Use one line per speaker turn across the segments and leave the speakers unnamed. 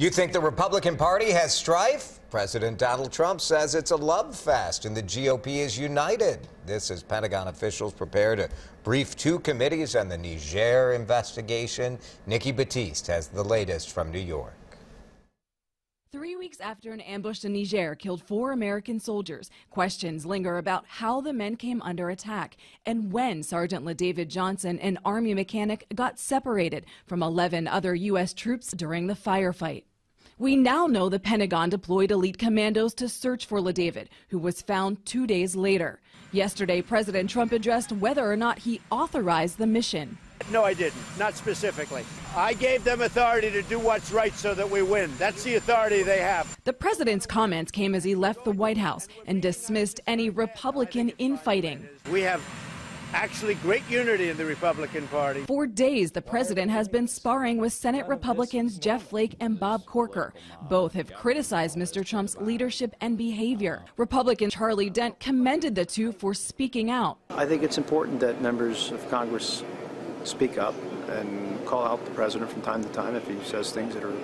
You think the Republican Party has strife? President Donald Trump says it's a love fest and the GOP is united. This as Pentagon officials prepare to brief two committees on the Niger investigation. Nikki Battiste has the latest from New York.
Three weeks after an ambush in Niger killed four American soldiers, questions linger about how the men came under attack and when Sergeant LaDavid Johnson, an Army mechanic, got separated from 11 other U.S. troops during the firefight. We now know the Pentagon deployed elite commandos to search for LaDavid, who was found two days later. Yesterday, President Trump addressed whether or not he authorized the mission.
No, I didn't. Not specifically. I gave them authority to do what's right so that we win. That's the authority they have.
The president's comments came as he left the White House and dismissed any Republican infighting.
We have actually great unity in the Republican Party.
For days, the president has been sparring with Senate Republicans Jeff Flake and Bob Corker. Both have criticized Mr. Trump's leadership and behavior. Republican Charlie Dent commended the two for speaking out.
I think it's important that members of Congress speak up and call out the president from time to time if he says things that are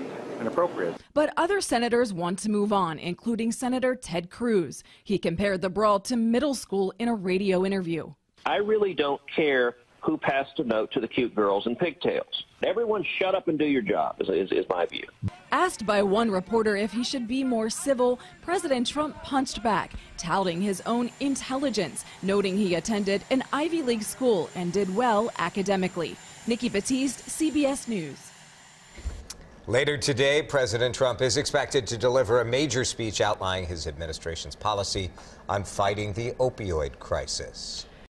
inappropriate.
But other senators want to move on, including Senator Ted Cruz. He compared the brawl to middle school in a radio interview.
I really don't care who passed a note to the cute girls in pigtails. Everyone shut up and do your job, is, is, is, my view.
Asked by one reporter if he should be more civil, President Trump punched back, touting his own intelligence, noting he attended an Ivy League school and did well academically. Nikki Battiste, CBS News.
Later today, President Trump is expected to deliver a major speech outlining his administration's policy on fighting the opioid crisis.